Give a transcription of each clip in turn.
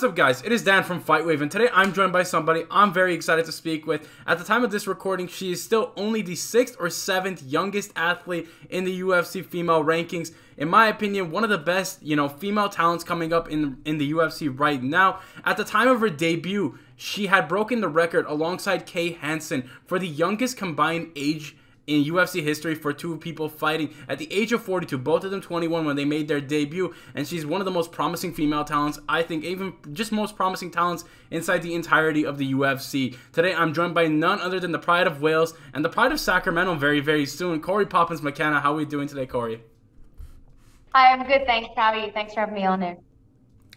What's up, guys? It is Dan from FightWave, and today I'm joined by somebody I'm very excited to speak with. At the time of this recording, she is still only the sixth or seventh youngest athlete in the UFC female rankings. In my opinion, one of the best, you know, female talents coming up in in the UFC right now. At the time of her debut, she had broken the record alongside Kay Hansen for the youngest combined age in UFC history for two people fighting at the age of 42, both of them 21 when they made their debut. And she's one of the most promising female talents, I think, even just most promising talents inside the entirety of the UFC. Today, I'm joined by none other than the pride of Wales and the pride of Sacramento very, very soon. Cory Poppins McKenna, how are we doing today, Cory? Hi, I'm good. Thanks. How? Thanks for having me on there.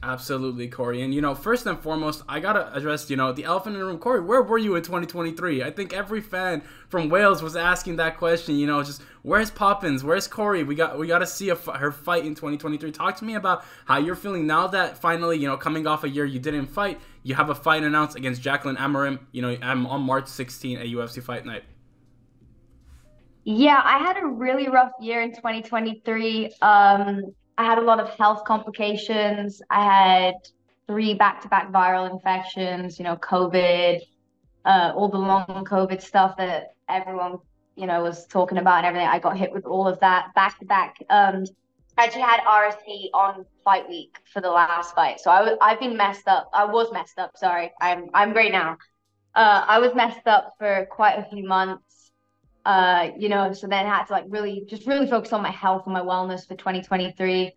Absolutely, Cory. And you know, first and foremost, I gotta address, you know, the elephant in the room. Cory, where were you in 2023? I think every fan from Wales was asking that question. You know, just where's Poppins? Where's Cory? We got we got to see a, her fight in 2023. Talk to me about how you're feeling now that finally, you know, coming off a year you didn't fight, you have a fight announced against Jacqueline Amorim. You know, I'm on March 16 at UFC Fight Night. Yeah, I had a really rough year in 2023. Um, I had a lot of health complications. I had three back-to-back viral infections, you know, COVID, uh, all the long COVID stuff that everyone, you know, was talking about and everything. I got hit with all of that back to back. Um, I actually had RSV on fight week for the last fight, so I I've been messed up. I was messed up. Sorry, I'm I'm great now. Uh, I was messed up for quite a few months uh, you know, so then I had to like really just really focus on my health and my wellness for 2023,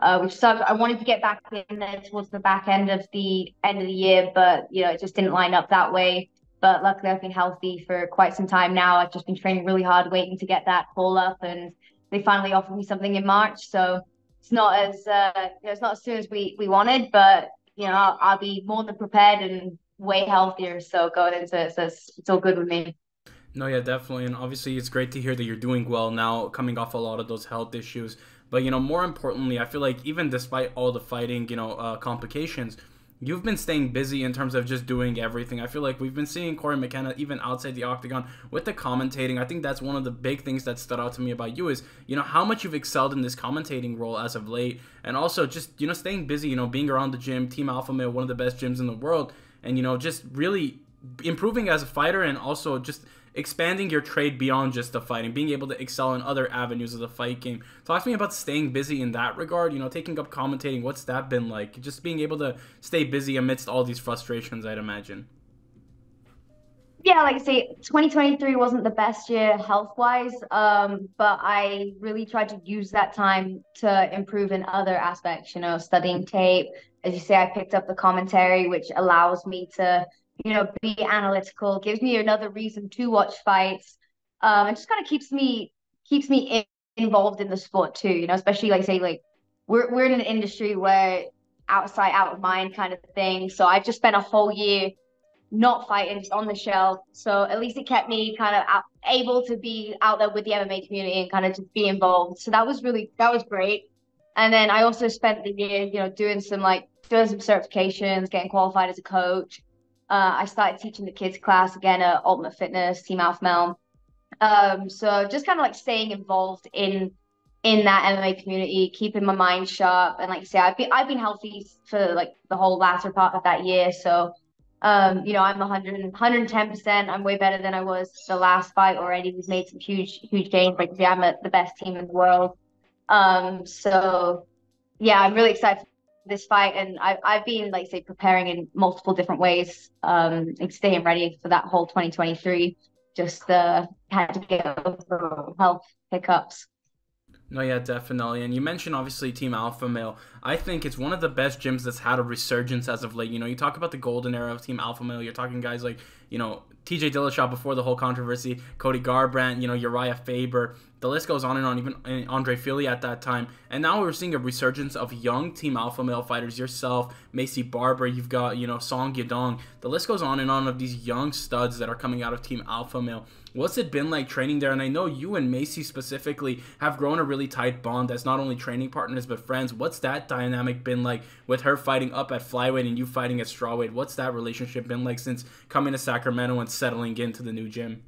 uh, which sucked. I wanted to get back in there towards the back end of the end of the year, but you know, it just didn't line up that way. But luckily, I've been healthy for quite some time now. I've just been training really hard, waiting to get that call up, and they finally offered me something in March. So it's not as uh, you know, it's not as soon as we we wanted, but you know, I'll, I'll be more than prepared and way healthier. So going into it, so it's, it's all good with me. No, yeah, definitely. And obviously, it's great to hear that you're doing well now, coming off a lot of those health issues. But, you know, more importantly, I feel like even despite all the fighting, you know, uh, complications, you've been staying busy in terms of just doing everything. I feel like we've been seeing Cory McKenna even outside the octagon with the commentating. I think that's one of the big things that stood out to me about you is, you know, how much you've excelled in this commentating role as of late. And also just, you know, staying busy, you know, being around the gym, Team Alpha Male, one of the best gyms in the world. And, you know, just really improving as a fighter and also just expanding your trade beyond just the fighting, being able to excel in other avenues of the fight game. Talk to me about staying busy in that regard, you know, taking up commentating. What's that been like? Just being able to stay busy amidst all these frustrations, I'd imagine. Yeah, like I say, 2023 wasn't the best year health wise, um, but I really tried to use that time to improve in other aspects, you know, studying tape. As you say, I picked up the commentary, which allows me to you know, be analytical, gives me another reason to watch fights. Um, and just kind of keeps me keeps me in, involved in the sport too, you know, especially like say like we're we're in an industry where outside out of mind kind of thing. So I've just spent a whole year not fighting, just on the shelf. So at least it kept me kind of out, able to be out there with the MMA community and kind of just be involved. So that was really that was great. And then I also spent the year, you know, doing some like doing some certifications, getting qualified as a coach. Uh, I started teaching the kids class again at Ultimate Fitness, Team Alpha Male. Um, so just kind of like staying involved in in that MMA community, keeping my mind sharp, and like I say, I've been I've been healthy for like the whole latter part of that year. So, um, you know, I'm 100 110 percent. I'm way better than I was the last fight already. We've made some huge huge gains. Like I'm at the best team in the world. Um, so yeah, I'm really excited this fight and I've, I've been like say preparing in multiple different ways um staying ready for that whole 2023 just uh had to get over health hiccups no, yeah, definitely. And you mentioned obviously Team Alpha Male. I think it's one of the best gyms that's had a resurgence as of late. You know, you talk about the golden era of Team Alpha Male. You're talking guys like, you know, TJ Dillashaw before the whole controversy, Cody Garbrandt, you know, Uriah Faber. The list goes on and on, even uh, Andre Fili at that time. And now we're seeing a resurgence of young Team Alpha Male fighters. Yourself, Maycee Barber, you've got, you know, Song Yadong. The list goes on and on of these young studs that are coming out of Team Alpha Male. What's it been like training there? And I know you and Maycee specifically have grown a really tight bond as not only training partners but friends. What's that dynamic been like with her fighting up at flyweight and you fighting at strawweight? What's that relationship been like since coming to Sacramento and settling into the new gym?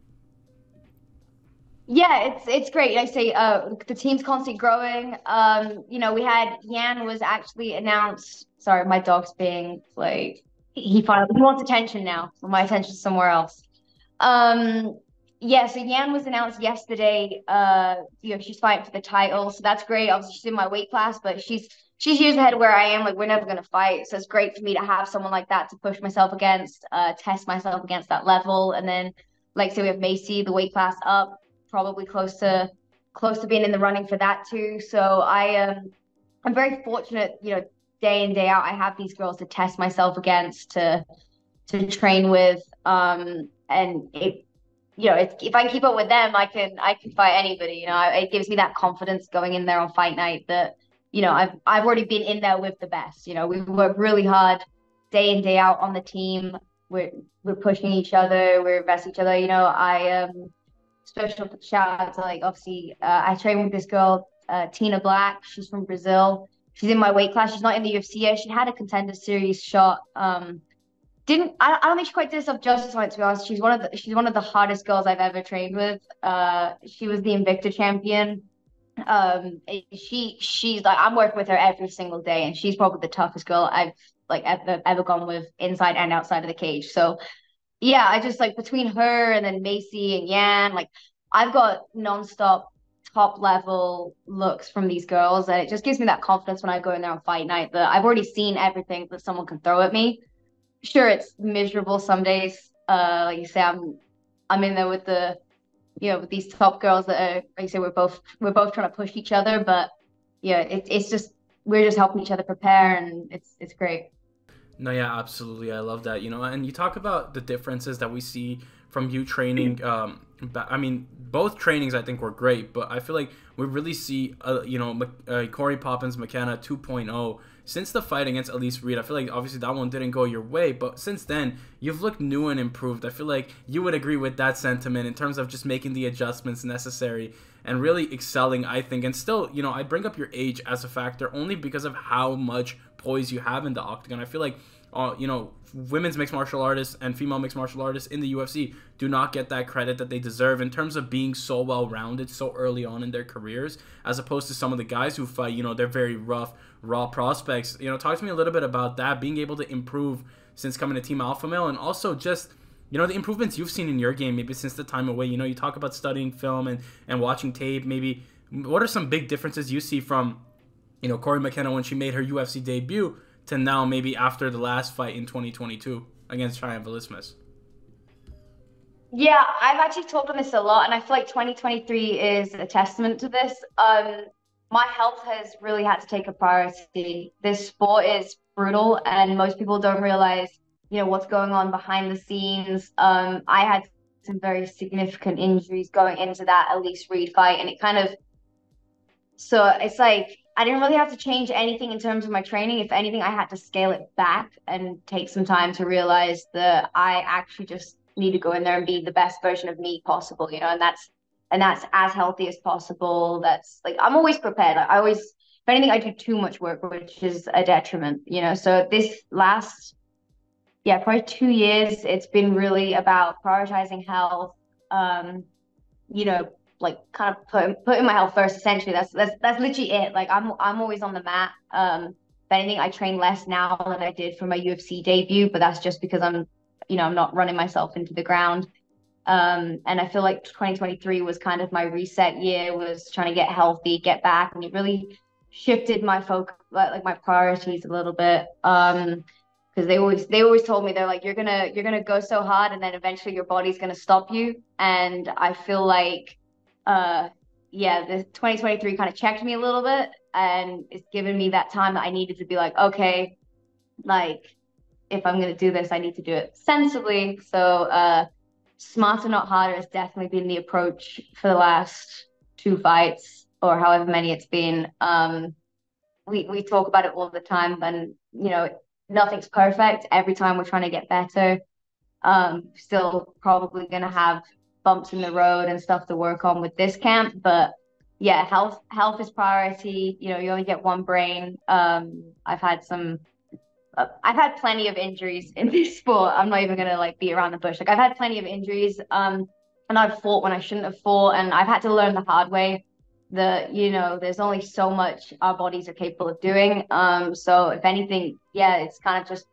Yeah, it's it's great. I say uh the team's constantly growing. Um, you know, we had Yan was actually announced. Sorry, my dog's being like he finally he wants attention now. My attention's somewhere else. Um, yeah, so Yan was announced yesterday. Uh, you know, she's fighting for the title, so that's great. Obviously, she's in my weight class, but she's she's years ahead of where I am. Like, we're never gonna fight, so it's great for me to have someone like that to push myself against, uh, test myself against that level, and then, like, say we have Maycee, the weight class up probably close to close to being in the running for that too. So I um I'm very fortunate, you know, day in day out I have these girls to test myself against to to train with um and it you know if, I keep up with them I can I can fight anybody you know it gives me that confidence going in there on fight night that you know I've I've already been in there with the best you know we work really hard day in day out on the team we're we're pushing each other we're investing each other you know I um special shout out to like obviously uh, I train with this girl uh, Tina Black. She's from Brazil. She's in my weight class. She's not in the UFC yet. She had a contender series shot. Um, didn't I, I don't think she quite did herself justice on it to be honest. She's one of the she's one of the hardest girls I've ever trained with. Uh, she was the Invicta champion. Um, she she's like I'm working with her every single day, and she's probably the toughest girl I've like ever ever gone with inside and outside of the cage. So yeah, I just like between her and then Maycee and Yan, like I've got nonstop top level looks from these girls, and it just gives me that confidence when I go in there on fight night that I've already seen everything that someone can throw at me. Sure, it's miserable some days. Uh, like you say, I'm I'm in there with the you know with these top girls that are like you say we're both we're both trying to push each other, but yeah, it's it's just we're just helping each other prepare, and it's it's great. No, yeah, absolutely. I love that. You know, and you talk about the differences that we see from you training. Um, I mean, both trainings I think were great, but I feel like we really see, uh, you know, uh, Cory Poppins, McKenna 2.0 since the fight against Elise Reed. I feel like obviously that one didn't go your way, but since then you've looked new and improved. I feel like you would agree with that sentiment in terms of just making the adjustments necessary and really excelling. I think, and still, you know, I bring up your age as a factor only because of how much poise you have in the octagon. I feel like, uh, you know, women's mixed martial artists and female mixed martial artists in the UFC do not get that credit that they deserve in terms of being so well rounded so early on in their careers, as opposed to some of the guys who fight. You know, they're very rough, raw prospects. You know, talk to me a little bit about that, being able to improve since coming to Team Alpha Male, and also just you know the improvements you've seen in your game maybe since the time away you know you talk about studying film and and watching tape maybe what are some big differences you see from you know, Cory McKenna when she made her UFC debut to now maybe after the last fight in 2022 against Vlismas? Yeah, I've actually talked on this a lot, and I feel like 2023 is a testament to this. Um, my health has really had to take a priority. This sport is brutal, and most people don't realize, you know, what's going on behind the scenes. Um, I had some very significant injuries going into that Elise Reed fight, and it kind of so it's like I didn't really have to change anything in terms of my training. If anything, I had to scale it back and take some time to realize that I actually just need to go in there and be the best version of me possible, you know, and that's and that's as healthy as possible. That's like I'm always prepared. I always if anything, I do too much work, which is a detriment, you know. So this last yeah, probably two years, it's been really about prioritizing health, um, you know, like kind of putting putting my health first. Essentially, that's that's that's literally it. Like I'm I'm always on the mat. Um, if anything, I train less now than I did for my UFC debut, but that's just because I'm, you know, I'm not running myself into the ground. Um, and I feel like 2023 was kind of my reset year, was trying to get healthy, get back, and it really shifted my focus, like my priorities a little bit. Um, because they always they always told me they're like you're gonna you're gonna go so hard and then eventually your body's gonna stop you and i feel like uh, yeah, the 2023 kind of checked me a little bit and it's given me that time that I needed to be like, okay, like if I'm gonna do this, I need to do it sensibly. So uh smarter, not harder has definitely been the approach for the last two fights or however many it's been. Um we we talk about it all the time and you know nothing's perfect. Every time we're trying to get better. Um still probably gonna have bumps in the road and stuff to work on with this camp. But yeah, health health is priority. You know, you only get one brain. Um, I've had some. Uh, I've had plenty of injuries in this sport. I'm not even gonna like beat around the bush. Like I've had plenty of injuries. Um, and I've fought when I shouldn't have fought, and I've had to learn the hard way that you know there's only so much our bodies are capable of doing. Um, so if anything, yeah, it's kind of just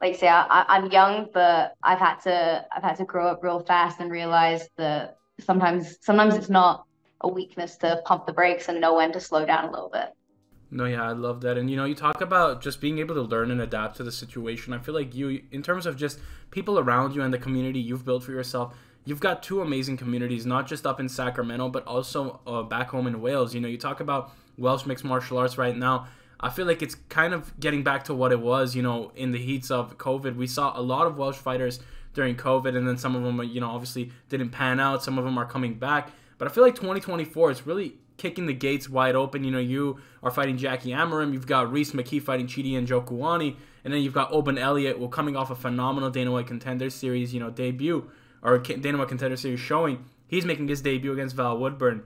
like say, I, I'm young, but I've had to I've had to grow up real fast and realize that sometimes sometimes it's not a weakness to pump the brakes and know when to slow down a little bit. No, yeah, I love that. And you know, you talk about just being able to learn and adapt to the situation. I feel like you, in terms of just people around you and the community you've built for yourself, you've got two amazing communities, not just up in Sacramento, but also uh, back home in Wales. You know, you talk about Welsh mixed martial arts right now. I feel like it's kind of getting back to what it was, you know, in the heats of COVID. We saw a lot of Welsh fighters during COVID, and then some of them, you know, obviously didn't pan out. Some of them are coming back. But I feel like 2024 is really kicking the gates wide open. You know, you are fighting Jacque Amorim. You've got Rhys McKee fighting Chidi and Njokuani. And then you've got Oban Elliott, well, coming off a phenomenal Dana White Contender Series, you know, debut or Dana White Contender Series showing, he's making his debut against Val Woodburn.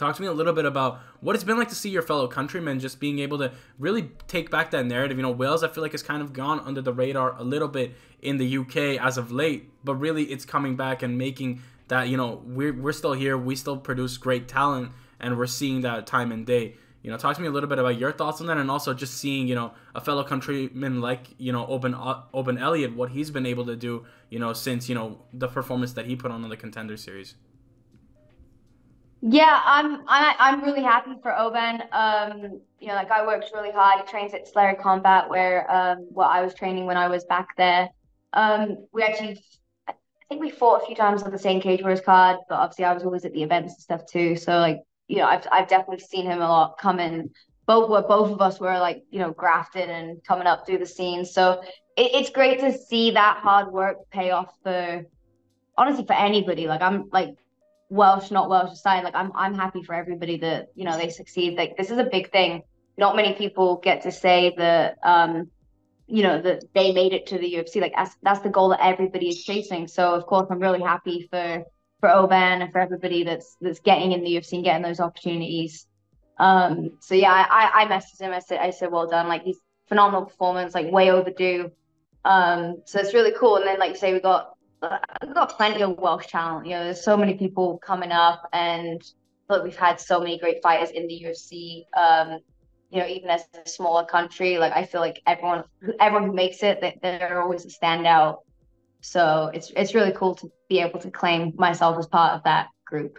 Talk to me a little bit about what it's been like to see your fellow countrymen just being able to really take back that narrative. You know, Wales, I feel like, has kind of gone under the radar a little bit in the UK as of late, but really it's coming back and making that, you know, we're, we're still here. We still produce great talent, and we're seeing that time and day. You know, talk to me a little bit about your thoughts on that, and also just seeing, you know, a fellow countryman like, you know, Oban uh, Oban Elliott, what he's been able to do, you know, since you know the performance that he put on in the Contender Series. Yeah, I'm I, I'm really happy for Oban. Um, you know, like I worked really hard. He trains at Slayer Combat, where um, what I was training when I was back there. Um, we actually, I think we fought a few times on the same Cage Warriors card, but obviously I was always at the events and stuff too. So like you know, I've I've definitely seen him a lot coming. Both were both of us were like you know grafted and coming up through the scene. So it, it's great to see that hard work pay off for honestly for anybody. Like I'm like Welsh, not Welsh aside. Like I'm I'm happy for everybody that you know they succeed. Like this is a big thing. Not many people get to say that um you know that they made it to the UFC. Like that's that's the goal that everybody is chasing. So of course I'm really happy for for Oban and for everybody that's that's getting in the UFC and getting those opportunities. Um, so yeah, I, I messaged him. I said, I said, well done. Like he's phenomenal performance, like way overdue. Um, so it's really cool. And then, like you say, we got we've got plenty of Welsh talent. You know, there's so many people coming up, and look, we've had so many great fighters in the UFC. Um, you know, even as a smaller country, like I feel like everyone, everyone who makes it, they're always a standout. So it's it's really cool to be able to claim myself as part of that group.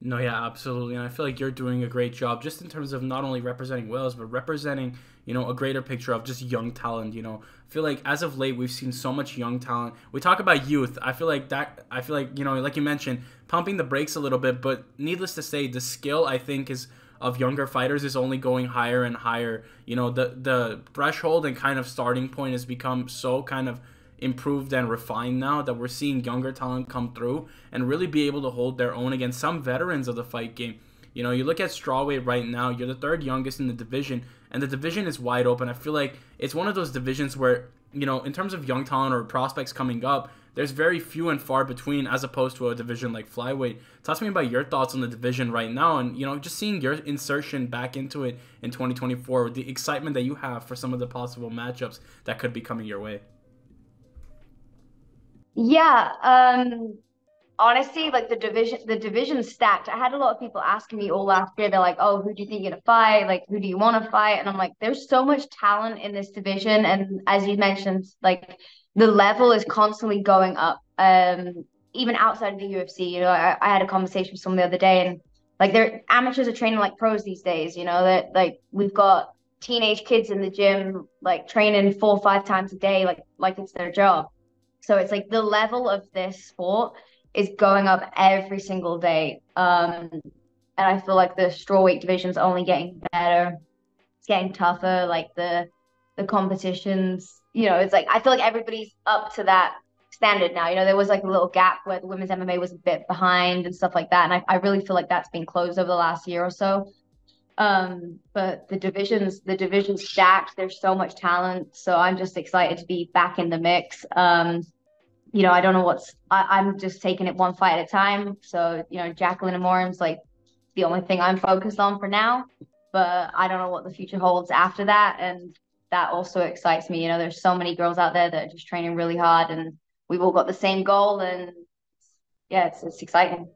No, yeah, absolutely. And I feel like you're doing a great job just in terms of not only representing Wales, but representing, you know, a greater picture of just young talent. You know, I feel like as of late, we've seen so much young talent. We talk about youth. I feel like that, I feel like, you know, like you mentioned, pumping the brakes a little bit. But needless to say, the skill, I think, is of younger fighters is only going higher and higher. You know, the, the threshold and kind of starting point has become so kind of improved and refined now that we're seeing younger talent come through and really be able to hold their own against some veterans of the fight game. You know, you look at strawweight right now, you're the third youngest in the division, and the division is wide open. I feel like it's one of those divisions where, you know, in terms of young talent or prospects coming up, there's very few and far between as opposed to a division like flyweight. Talk to me about your thoughts on the division right now and, you know, just seeing your insertion back into it in 2024, the excitement that you have for some of the possible matchups that could be coming your way. Yeah, um, honestly, like the division, the division stacked. I had a lot of people asking me all last year. They're like, "Oh, who do you think you're gonna fight? Like, who do you want to fight?" And I'm like, "There's so much talent in this division, and as you mentioned, like the level is constantly going up. Um, even outside of the UFC, you know, I, I had a conversation with someone the other day, and like, their amateurs are training like pros these days. You know, that like we've got teenage kids in the gym, like training four or five times a day, like like it's their job so it's like the level of this sport is going up every single day. Um, and I feel like the strawweight division is only getting better. It's getting tougher. Like the the competitions, you know, it's like I feel like everybody's up to that standard now. You know, there was like a little gap where the women's MMA was a bit behind and stuff like that. And I, I really feel like that's been closed over the last year or so. Um, but the divisions, the divisions stacked. There's so much talent. So I'm just excited to be back in the mix. Um, you know, I don't know what's, I, am just taking it one fight at a time. So, you know, Jacqueline Amorim's like the only thing I'm focused on for now. But I don't know what the future holds after that. And that also excites me. You know, there's so many girls out there that are just training really hard and we've all got the same goal and yeah, it's it's exciting.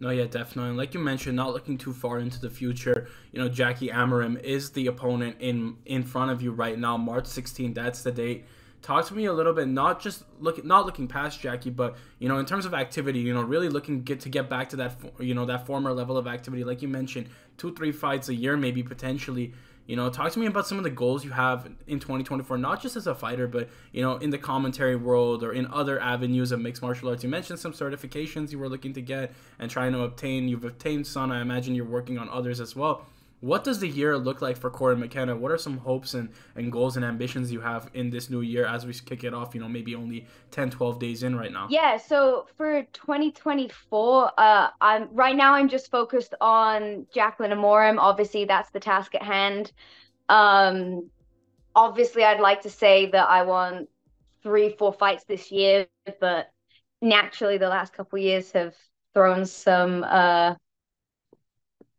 No, yeah, definitely. And like you mentioned, not looking too far into the future. You know, Jacque Amorim is the opponent in in front of you right now, March 16th. That's the date. Talk to me a little bit, not just look, not looking past Jacque, but you know, in terms of activity, you know, really looking get to get back to that, you know, that former level of activity, like you mentioned, two, three fights a year, maybe potentially. You know, talk to me about some of the goals you have in 2024, not just as a fighter, but you know, in the commentary world or in other avenues of mixed martial arts. You mentioned some certifications you were looking to get and trying to obtain. You've obtained some. I imagine you're working on others as well. What does the year look like for Cory McKenna? What are some hopes and, and goals and ambitions you have in this new year as we kick it off? You know, maybe only 10, 12 days in right now. Yeah, so for 2024, uh, I'm right now I'm just focused on Jacqueline Amorim. Obviously, that's the task at hand. Um, obviously, I'd like to say that I won three, four fights this year, but naturally, the last couple years have thrown some uh,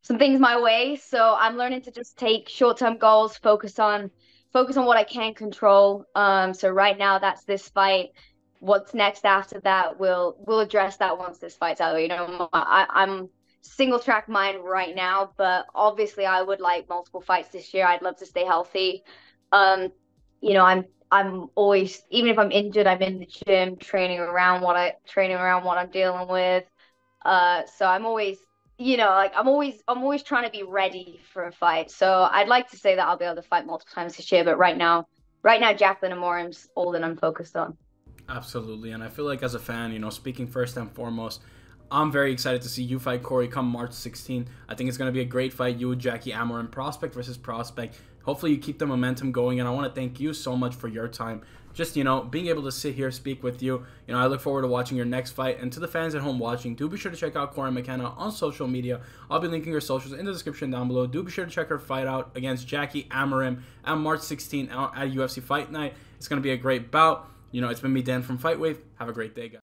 some things my way. So I'm learning to just take short term goals, focus on focus on what I can control. Um, so right now that's this fight. What's next after that? We'll we'll address that once this fight's out. You know, I, I'm single track mind right now, but obviously I would like multiple fights this year. I'd love to stay healthy. Um, you know, I'm I'm always even if I'm injured, I'm in the gym training around what I training around what I'm dealing with. Uh, so I'm always you know, like I'm always I'm always trying to be ready for a fight. So I'd like to say that I'll be able to fight multiple times this year, but right now, right now, Jacqueline Amorim's all that I'm focused on. Absolutely, and I feel like as a fan, you know, speaking first and foremost, I'm very excited to see you fight Cory come March 16. I think it's going to be a great fight. You, Jacque Amorim, prospect versus prospect. Hopefully, you keep the momentum going. And I want to thank you so much for your time. Just, you know, being able to sit here, speak with you. You know, I look forward to watching your next fight. And to the fans at home watching, do be sure to check out Cory McKenna on social media. I'll be linking her socials in the description down below. Do be sure to check her fight out against Jacque Amorim at March 16 at UFC Fight Night. It's going to be a great bout. You know, it's been me, Dan from Fight Wave. Have a great day, guys.